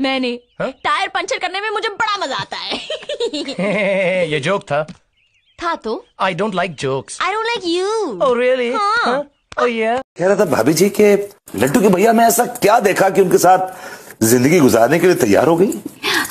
मैंने हाँ? Tyre puncture करने में मुझे बड़ा मज़ा आता है। ये जोक था। था तो? I don't like jokes I don't like you oh really हाँ। ओह या कह रहा था भाभी जी के लड्डू के भैया मैं ऐसा क्या देखा कि उनके साथ ज़िंदगी गुजारने के लिए तैयार हो गई?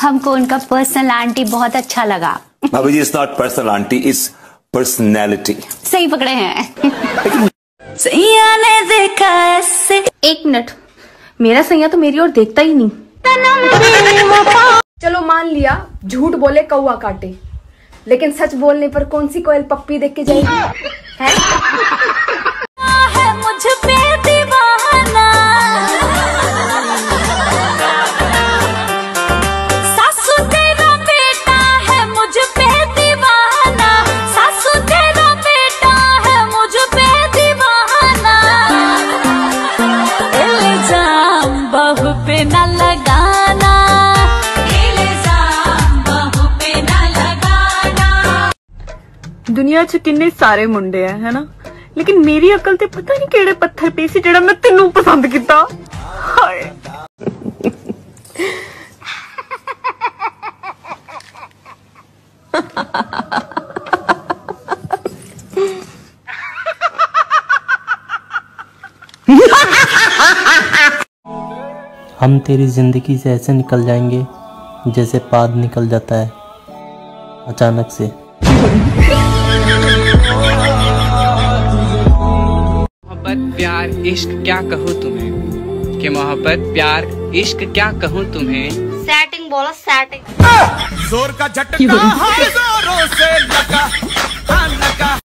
हमको उनका पर्सनल आंटी बहुत अच्छा लगा। Bhabhi ji is not personal aunty is personality सही पकड़े हैं। सैया ने देखा ऐसे। एक मिनट। मेरा सैया तो मेरी ओर देखता ही नहीं। चलो मान लिया, झूठ बोले कौआ काटे, लेकिन सच बोलने पर कौन सी कोयल पप्पी देख के जाएगी? है? ਦੁਨੀਆ 'ਚ ਕਿੰਨੇ ਸਾਰੇ ਮੁੰਡੇ ਆ ਹੈਨਾ ਲੇਕਿਨ ਮੇਰੀ ਅਕਲ ਤੇ ਪਤਾ ਨਹੀਂ ਕਿਹੜੇ ਪੱਥਰ ਪਈ ਸੀ ਜਿਹੜਾ ਮੈਂ ਤੈਨੂੰ ਪਸੰਦ ਕੀਤਾ ਹਾਏ हम तेरी जिंदगी से ऐसे निकल जाएंगे जैसे पाद निकल जाता है अचानक से मोहब्बत प्यार इश्क क्या कहूँ तुम्हें? कि मोहब्बत प्यार इश्क क्या कहूँ तुम्हें? सेटिंग बोलो सेटिंग ज़ोर का झटका है जोरों से लगा।